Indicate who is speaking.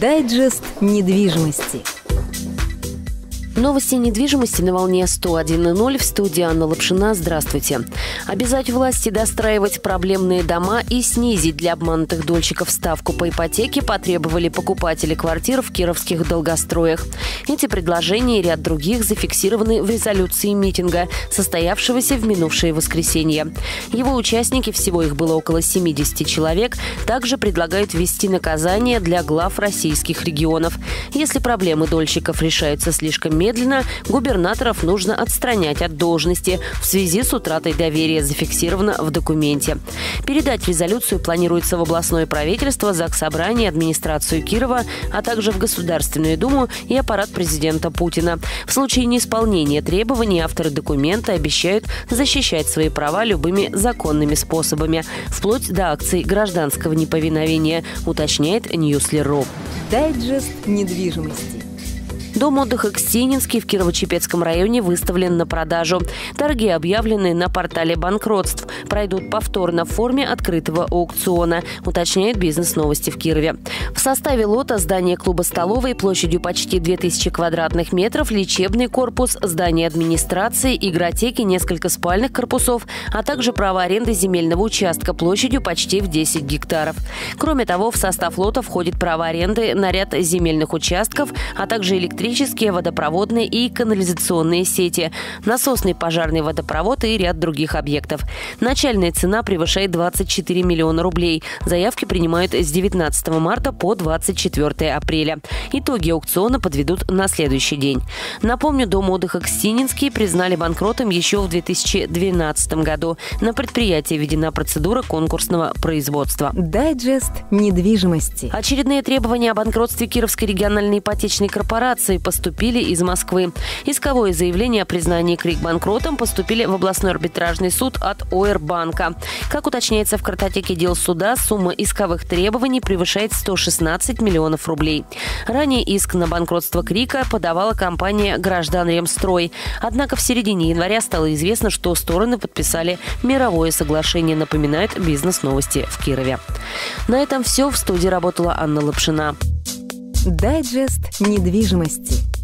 Speaker 1: Дайджест недвижимости.
Speaker 2: Новости недвижимости на волне 101.0 в студии Анна Лапшина. Здравствуйте. Обязать власти достраивать проблемные дома и снизить для обманутых дольщиков ставку по ипотеке потребовали покупатели квартир в кировских долгостроях. Эти предложения и ряд других зафиксированы в резолюции митинга, состоявшегося в минувшее воскресенье. Его участники, всего их было около 70 человек, также предлагают ввести наказание для глав российских регионов. Если проблемы дольщиков решаются слишком медленно, губернаторов нужно отстранять от должности в связи с утратой доверия, зафиксировано в документе. Передать резолюцию планируется в областное правительство, Заксобрание, администрацию Кирова, а также в Государственную Думу и аппарат президента Путина. В случае неисполнения требований авторы документа обещают защищать свои права любыми законными способами, вплоть до акций гражданского неповиновения, уточняет Newsler.ru.
Speaker 1: Дайджест недвижимости.
Speaker 2: Дом отдыха Ксенинский в Кирово-Чепецком районе выставлен на продажу. Торги объявлены на портале банкротств. Пройдут повторно в форме открытого аукциона, уточняет бизнес-новости в Кирове. В составе лота здание клуба столовой площадью почти 2000 квадратных метров, лечебный корпус, здание администрации, игротеки, несколько спальных корпусов, а также право аренды земельного участка площадью почти в 10 гектаров. Кроме того, в состав лота входит право аренды на ряд земельных участков, а также электричество электрические, водопроводные и канализационные сети, насосный пожарный водопровод и ряд других объектов. Начальная цена превышает 24 миллиона рублей. Заявки принимают с 19 марта по 24 апреля. Итоги аукциона подведут на следующий день. Напомню, дом отдыха Ксининский признали банкротом еще в 2012 году. На предприятии введена процедура конкурсного производства.
Speaker 1: Дайджест недвижимости.
Speaker 2: Очередные требования о банкротстве Кировской региональной ипотечной корпорации поступили из Москвы. Исковое заявление о признании Крик банкротом поступили в областной арбитражный суд от ОРБанка. Как уточняется в картотеке дел суда, сумма исковых требований превышает 116 миллионов рублей. Ранее иск на банкротство Крика подавала компания «Граждан Ремстрой». Однако в середине января стало известно, что стороны подписали мировое соглашение, напоминает бизнес-новости в Кирове. На этом все. В студии работала Анна Лапшина.
Speaker 1: Дайджест недвижимости.